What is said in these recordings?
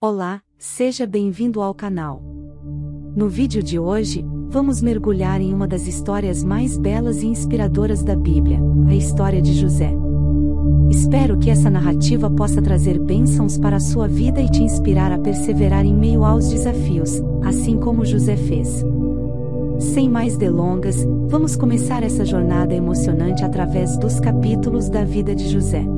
Olá, seja bem-vindo ao canal. No vídeo de hoje, vamos mergulhar em uma das histórias mais belas e inspiradoras da Bíblia, a história de José. Espero que essa narrativa possa trazer bênçãos para a sua vida e te inspirar a perseverar em meio aos desafios, assim como José fez. Sem mais delongas, vamos começar essa jornada emocionante através dos capítulos da vida de José.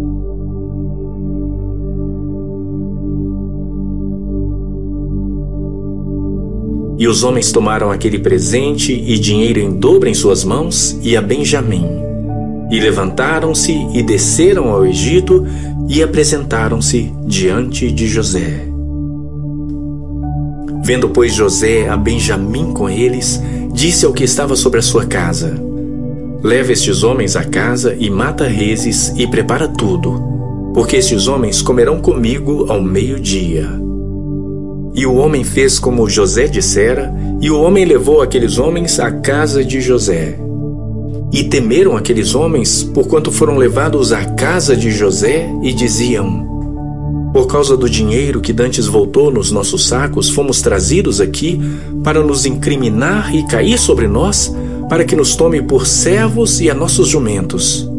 E os homens tomaram aquele presente e dinheiro em dobro em suas mãos e a Benjamim. E levantaram-se e desceram ao Egito e apresentaram-se diante de José. Vendo, pois, José a Benjamim com eles, disse ao que estava sobre a sua casa: Leva estes homens à casa e mata reses e prepara tudo, porque estes homens comerão comigo ao meio-dia. E o homem fez como José dissera, e o homem levou aqueles homens à casa de José. E temeram aqueles homens, porquanto foram levados à casa de José, e diziam: Por causa do dinheiro que dantes voltou nos nossos sacos, fomos trazidos aqui para nos incriminar e cair sobre nós, para que nos tome por servos e a nossos jumentos.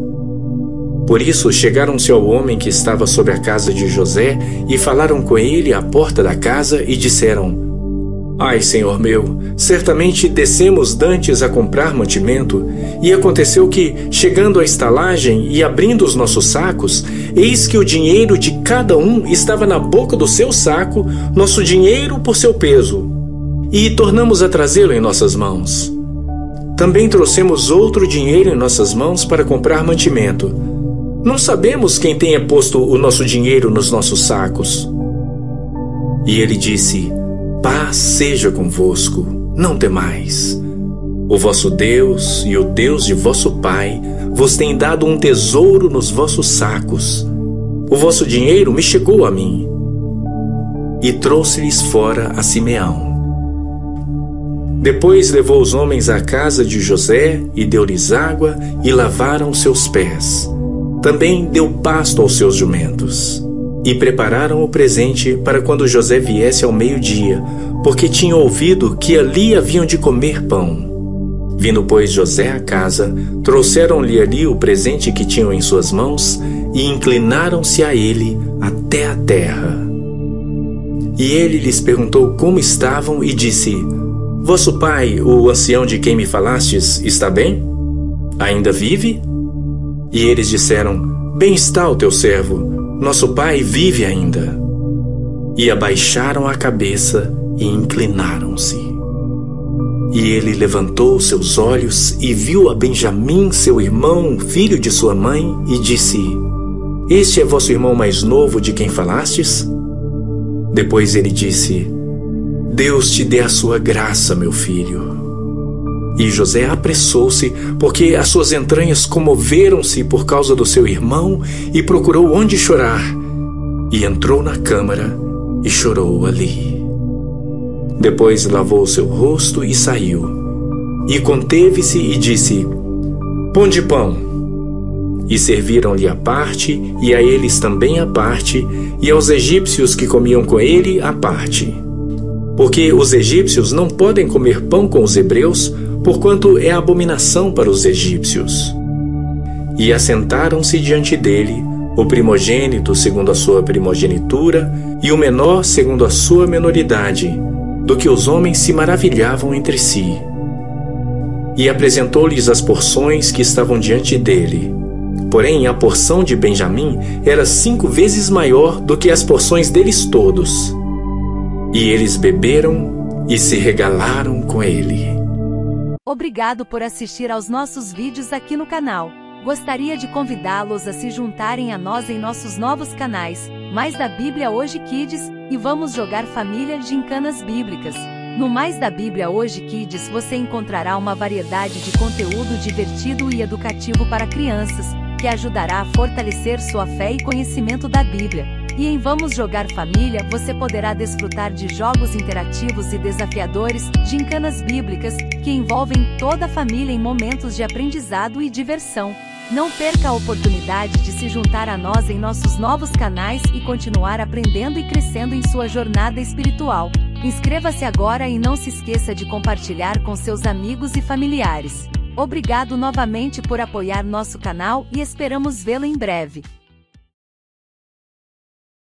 Por isso chegaram-se ao homem que estava sobre a casa de José e falaram com ele à porta da casa e disseram: Ai, senhor meu, certamente descemos dantes a comprar mantimento, e aconteceu que, chegando à estalagem e abrindo os nossos sacos, eis que o dinheiro de cada um estava na boca do seu saco, nosso dinheiro por seu peso, e tornamos a trazê-lo em nossas mãos. Também trouxemos outro dinheiro em nossas mãos para comprar mantimento não sabemos quem tenha posto o nosso dinheiro nos nossos sacos. E ele disse: Paz seja convosco, não temais. O vosso Deus e o Deus de vosso Pai vos tem dado um tesouro nos vossos sacos. O vosso dinheiro me chegou a mim. E trouxe-lhes fora a Simeão. Depois levou os homens à casa de José e deu-lhes água e lavaram seus pés. Também deu pasto aos seus jumentos. E prepararam o presente para quando José viesse ao meio-dia, porque tinham ouvido que ali haviam de comer pão. Vindo, pois, José à casa, trouxeram-lhe ali o presente que tinham em suas mãos e inclinaram-se a ele até a terra. E ele lhes perguntou como estavam e disse: Vosso pai, o ancião de quem me falastes, está bem? Ainda vive? E eles disseram: Bem está o teu servo, nosso pai vive ainda. E abaixaram a cabeça e inclinaram-se. E ele levantou seus olhos e viu a Benjamim, seu irmão, filho de sua mãe, e disse: Este é vosso irmão mais novo de quem falastes? Depois ele disse: Deus te dê a sua graça, meu filho. E José apressou-se, porque as suas entranhas comoveram-se por causa do seu irmão, e procurou onde chorar. E entrou na câmara e chorou ali. Depois lavou seu rosto e saiu. E conteve-se e disse: Pão pão. E serviram-lhe a parte, e a eles também a parte, e aos egípcios que comiam com ele a parte. Porque os egípcios não podem comer pão com os hebreus, porquanto é abominação para os egípcios. E assentaram-se diante dele o primogênito segundo a sua primogenitura e o menor segundo a sua menoridade, do que os homens se maravilhavam entre si. E apresentou-lhes as porções que estavam diante dele. Porém, a porção de Benjamim era cinco vezes maior do que as porções deles todos. E eles beberam e se regalaram com ele. Obrigado por assistir aos nossos vídeos aqui no canal. Gostaria de convidá-los a se juntarem a nós em nossos novos canais, Mais da Bíblia Hoje Kids, e vamos jogar família de encanas bíblicas. No Mais da Bíblia Hoje Kids você encontrará uma variedade de conteúdo divertido e educativo para crianças, que ajudará a fortalecer sua fé e conhecimento da Bíblia. E em Vamos Jogar Família você poderá desfrutar de jogos interativos e desafiadores, gincanas bíblicas, que envolvem toda a família em momentos de aprendizado e diversão. Não perca a oportunidade de se juntar a nós em nossos novos canais e continuar aprendendo e crescendo em sua jornada espiritual. Inscreva-se agora e não se esqueça de compartilhar com seus amigos e familiares. Obrigado novamente por apoiar nosso canal e esperamos vê-lo em breve.